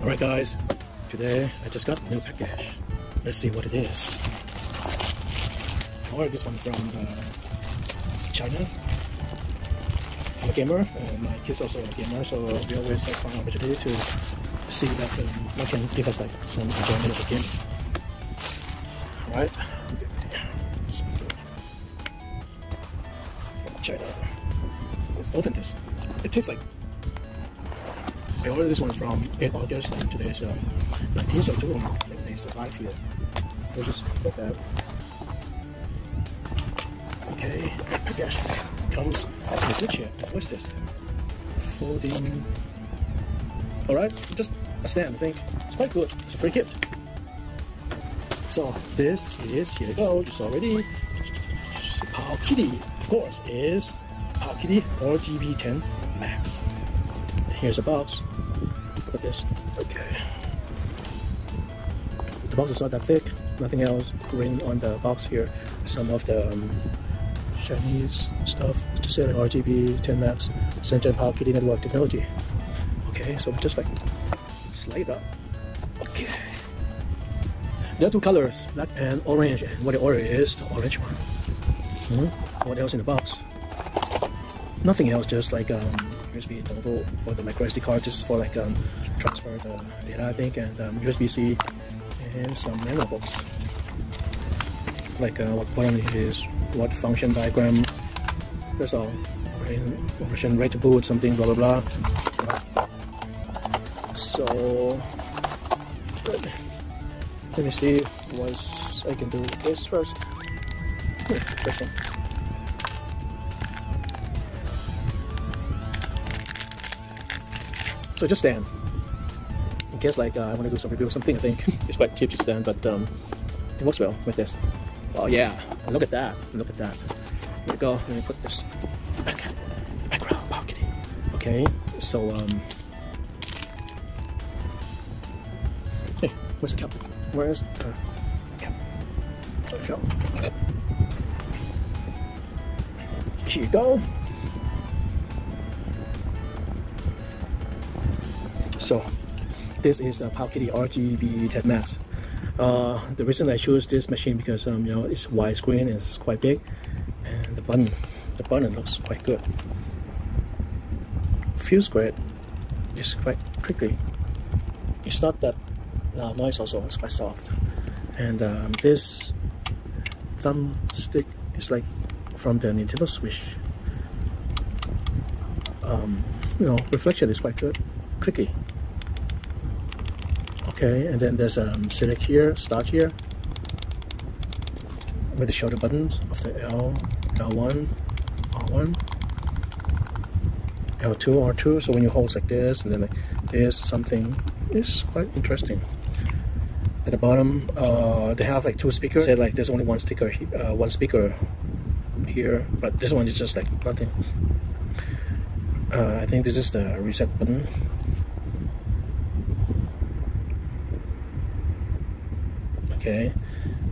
Alright guys, today I just got a new package. Let's see what it is. I ordered this one from uh, China. I'm a gamer and my kids also a gamer so we always like find opportunity to see that um, what can give us like some enjoyment of the game. Alright. China. Let's open this. It tastes like I ordered this one from 8 August and today is uh, 19th so two like days to arrive here. Just put that. Okay, package comes with good here. What's this? Folding. Alright, just a stand I think. It's quite good. It's a free gift. So this is here you go, it's already PowKiddy, of course, is PowKiddy RGB10 Max. Here's a box. Look at this. Okay. The box is not that thick, nothing else written on the box here. Some of the um, Chinese stuff say like RGB 10 Max, Shenzhen PowKiddy Network technology. Okay, so just like slide up. Okay. There are two colors, black and orange, and what the order is the orange one. Mm -hmm. What else in the box? Nothing else, just like um, USB dongle for the micro SD card, just for like um, transfer the data, I think, and um, USB-C and some manual books. Like uh, what button is, what function diagram, that's all. Version ready to boot, something, blah blah blah. So, let me see what I can do this first. So just stand. In case like uh, I want to do some review or something, I think it's quite cheap to stand, but um, it works well with this. Oh yeah, and look at that, look at that. Here we go, let me put this back, background pocket. Okay, so um, hey, where's the cap? Where's the cap? Oh, it fell. Here you go. So this is the Power RGB 10 Max. Uh, the reason I chose this machine because um, you know it's widescreen and it's quite big, and the button the button looks quite good. Feels great. It's quite quickly. It's not that uh, noise also. It's quite soft, and um, this thumbstick is like from the Nintendo Switch. Um, you know, reflection is quite good, clicky okay and then there's a um, select here start here. With the shoulder buttons of the L L1 R1 L2 R2 so when you hold like this and then like this something is quite interesting. At the bottom uh, they have like two speakers. Say like there's only one speaker uh, one speaker here but this one is just like nothing. Uh, I think this is the reset button okay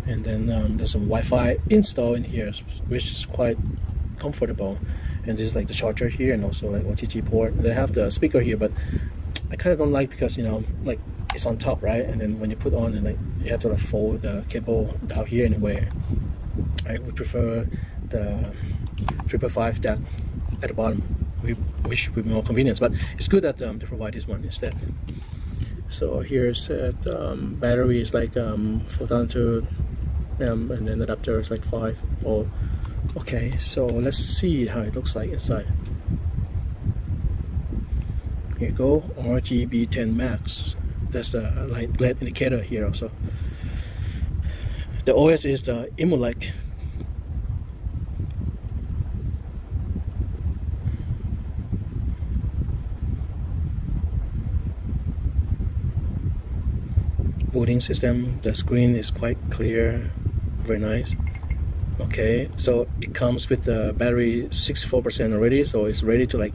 and then um, there's some Wi-Fi install in here which is quite comfortable. And this is like the charger here and also like OTG port. They have the speaker here but I kind of don't like because you know like it's on top right? And then when you put on and like you have to like fold the cable down here anyway I would prefer the triple five that at the bottom we wish be more convenience but it's good that um, they provide this one instead so here said um, battery is like um, 4002 um, and then adapter is like 5 volt okay so let's see how it looks like inside. Here you go RGB 10 max. That's the light LED indicator here also. The OS is the EmuELEC booting system the screen is quite clear very nice. Okay so it comes with the battery 64% already so it's ready to like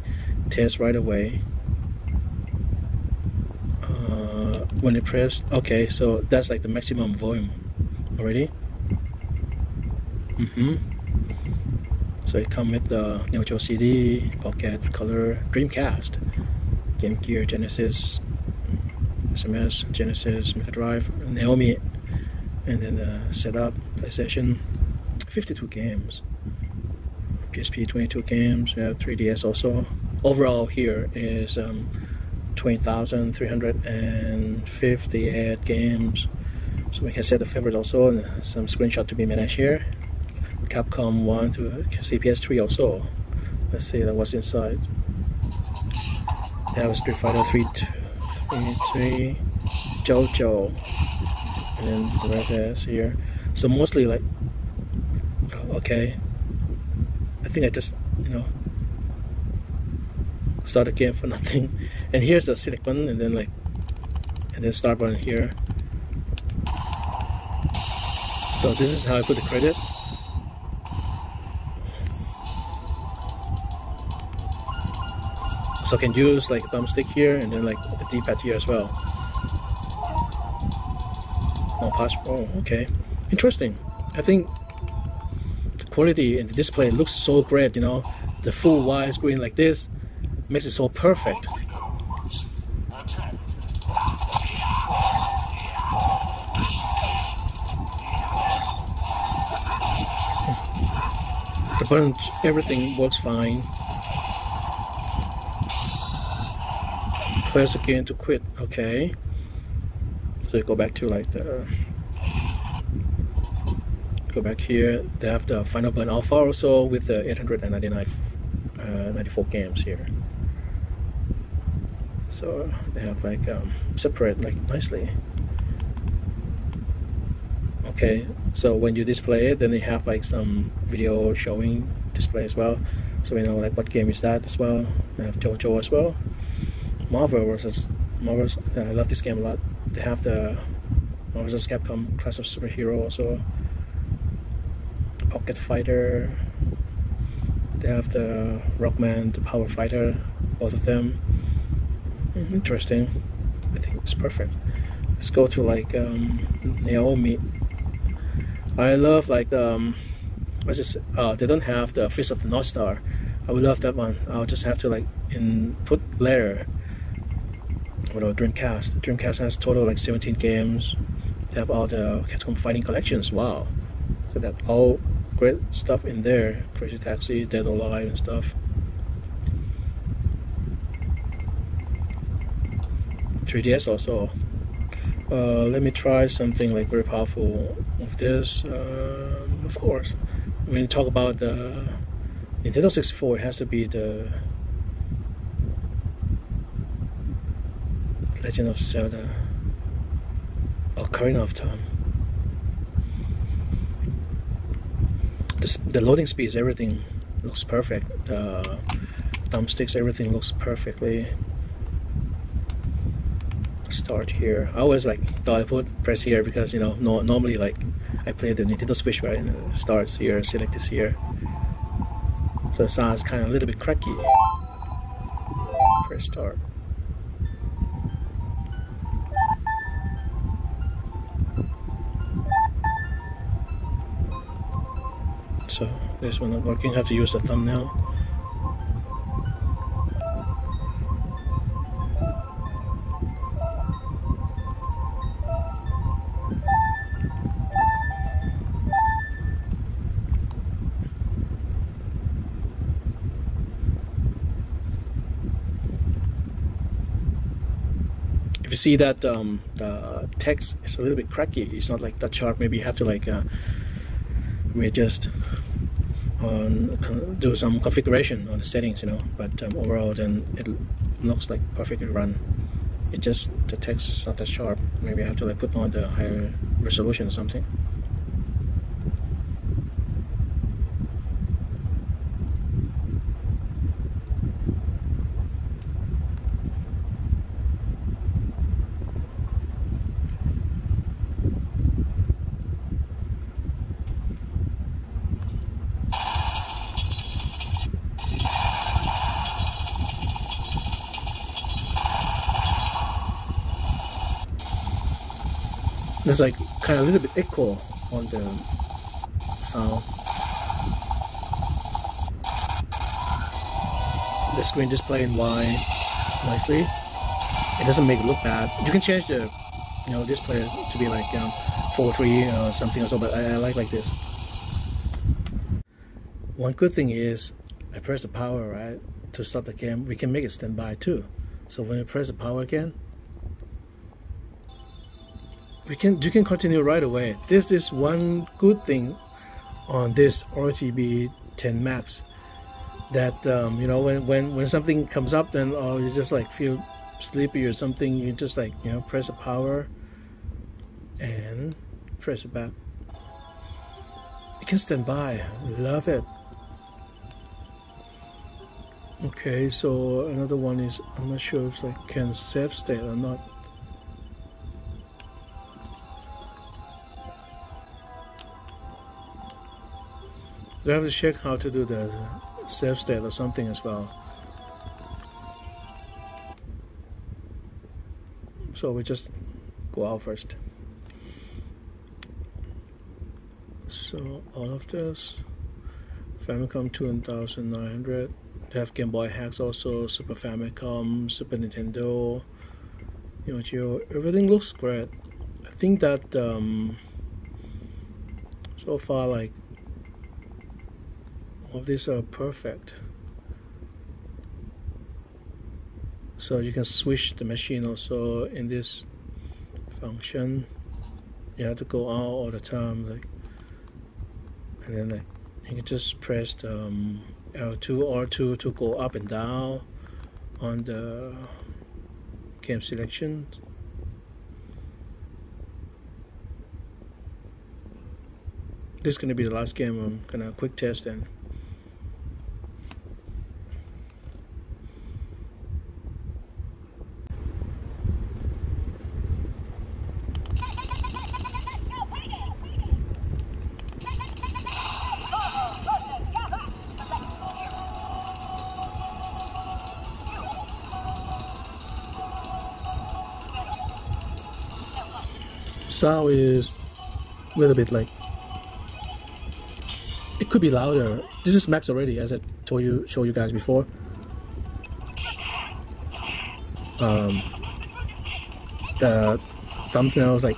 test right away. Uh, when you press okay so that's like the maximum volume already. Mm -hmm. so it comes with the Neo Geo CD, Pocket, Color, Dreamcast, Game Gear, Genesis SMS, Genesis, Mega Drive, Naomi, and then uh, setup, PlayStation, 52 games. PSP 22 games, yeah, 3DS also. Overall here is um, 20,358 games. So we can set the favorite also, and some screenshot to be managed here. Capcom 1 to CPS 3 also. Let's see that was inside. That was Street Fighter 3, 3, 3 JoJo, and then the rest is here. So mostly like, oh, okay, I think I just, you know, start a game for nothing. And here's the select button, and then like, and then start button here. So this is how I put the credit. So I can use like a thumbstick here and then like the D-pad here as well. No pass. Oh, okay. Interesting. I think the quality in the display looks so great, you know. The full wide screen like this makes it so perfect. The buttons, everything works fine. Press again to quit. Okay. So you go back to like the go back here. They have the Final Burn Alpha also with the 899 uh, 94 games here. So they have like um, separate like nicely. Okay, so when you display it, then they have like some video showing display as well. So we know like what game is that as well. They have JoJo as well. Marvel versus Marvel. I love this game a lot. They have the Marvel vs. Capcom Clash of Superhero also. Pocket Fighter. They have the Rockman, the Power Fighter, both of them. Hmm, interesting. I think it's perfect. Let's go to like um, Naomi. I love like um, what's this? Uh, they don't have the Fist of the North Star. I would love that one. I'll just have to like input later. What about Dreamcast? Dreamcast has total like 17 games. They have all the Capcom Fighting collections. Wow, look at that! All great stuff in there. Crazy Taxi, Dead or Alive, and stuff. 3DS also. Uh, let me try something like very powerful of this. Uh, of course, when you talk about the Nintendo 64, it has to be the Legend of Zelda Ocarina of Time. The, the loading speeds, everything looks perfect. The thumbsticks, everything looks perfectly start here. I always like thought I put press here because you know no, normally like I play the Nintendo Switch right and it starts here, and select this here. So it sounds kind of a little bit cracky. Press start. So this one not working. Have to use the thumbnail. if you see that um, the text is a little bit cracky it's not like that sharp maybe you have to like uh, readjust on do some configuration on the settings you know but um, overall then it looks like perfectly run. It just the text is not that sharp. Maybe I have to like put on the higher resolution or something there's like kind of a little bit echo on the sound. The screen display in white nicely. it doesn't make it look bad. You can change the you know display to be like um, 4-3 or something or so, but I, I like like this. One good thing is I press the power right to stop the game. We can make it standby too. So when you press the power again, we can you can continue right away. This is one good thing on this RGB 10 Max that um, you know when, when when something comes up then oh you just like feel sleepy or something you just like you know press the power and press it back. You can stand by. Love it. Okay so another one is I'm not sure if like can save state or not We have to check how to do the save state or something as well. So we just go out first. So all of this, Famicom 2900, they have Game Boy hacks also, Super Famicom, Super Nintendo, you know, everything looks great. I think that um, so far like of these are perfect. So you can switch the machine also in this function. You have to go out all the time like and then like you can just press the um, L2 R2 to go up and down on the game selection. This is going to be the last game. I'm gonna quick test and sound is a little bit like it could be louder. This is max already, as I told you, show you guys before. Um, the thumbnails like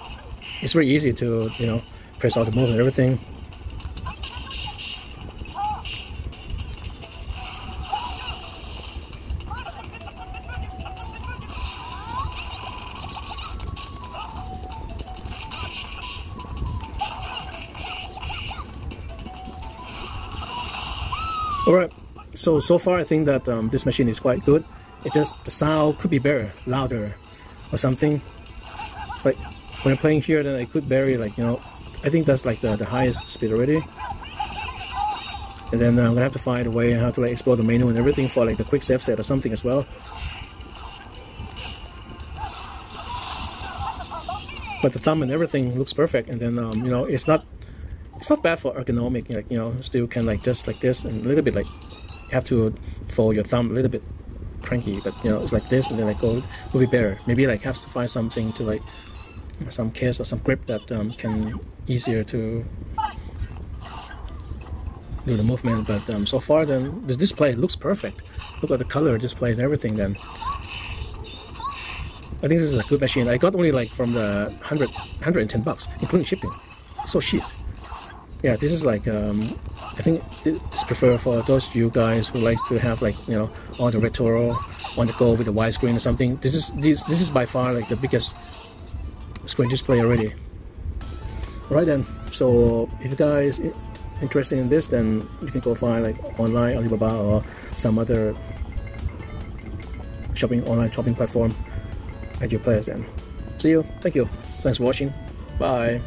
it's very easy to you know press all the moves and everything. Alright, so so far I think that um, this machine is quite good. It just the sound could be better, louder, or something. But when I'm playing here, then I could vary like you know, I think that's like the, the highest speed already. And then uh, I'm gonna have to find a way how to like explore the menu and everything for like the quick save state or something as well. But the thumb and everything looks perfect, and then um, you know it's not it's not bad for ergonomic like you know still can like just like this and a little bit like you have to fold your thumb a little bit cranky but you know it's like this and then like go will be better. Maybe like have to find something to like some case or some grip that um, can easier to do the movement but um, so far then the display looks perfect. Look at the color display and everything then. I think this is a good machine. I got only like from the 100 110 bucks including shipping. So cheap yeah this is like um, I think it's preferred for those of you guys who like to have like you know all the retro want to go with the widescreen or something. This is this, this is by far like the biggest screen display already. Alright then so if you guys interested in this then you can go find like online Alibaba or some other shopping online shopping platform at your place then. See you. Thank you. Thanks for watching. Bye